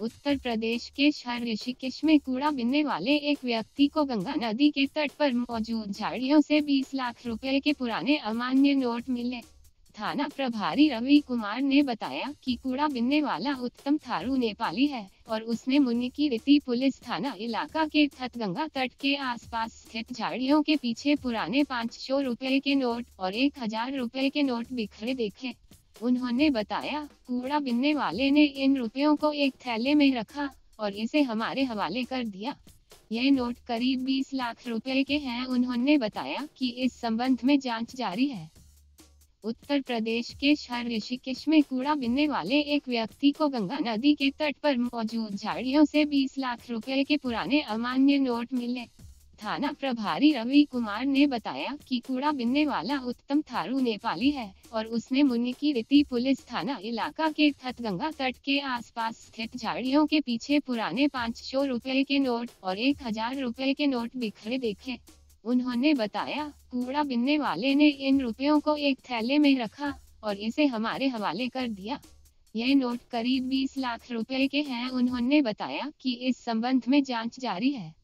उत्तर प्रदेश के शहर ऋषिकेश में कूड़ा बिनने वाले एक व्यक्ति को गंगा नदी के तट पर मौजूद झाड़ियों से 20 लाख रुपए के पुराने अमान्य नोट मिले। थाना प्रभारी रवि कुमार ने बताया कि कूड़ा बिनने वाला उत्तम थारू नेपाली है और उसने मुनिकी रीति पुलिस थाना इलाका के थत गंगा तट के आसपास स्थित झाड़ियों के पीछे पुराने पाँच सौ रुपए के नोट और एक हज़ार रुपए के नोट बिखरे देखे। उन्होंने बताया, कूड़ा बिनने वाले ने इन रुपयों को एक थैले में रखा और इसे हमारे हवाले कर दिया। यह नोट करीब 20 लाख रुपए के हैं, उन्होंने बताया कि इस संबंध में जाँच जारी है। उत्तर प्रदेश के शहर ऋषिकेश में कूड़ा बिनने वाले एक व्यक्ति को गंगा नदी के तट पर मौजूद झाड़ियों से 20 लाख रुपए के पुराने अमान्य नोट मिले। थाना प्रभारी रवि कुमार ने बताया कि कूड़ा बिनने वाला उत्तम थारू नेपाली है और उसने मुनि की रीति पुलिस थाना इलाका के थतगंगा तट के आसपास स्थित झाड़ियों के पीछे पुराने पाँच सौ रुपए के नोट और एक हज़ार रूपए के नोट बिखरे देखे। उन्होंने बताया, कूड़ा बिनने वाले ने इन रुपयों को एक थैले में रखा और इसे हमारे हवाले कर दिया। ये नोट करीब 20 लाख रुपए के हैं, उन्होंने बताया कि इस संबंध में जाँच जारी है।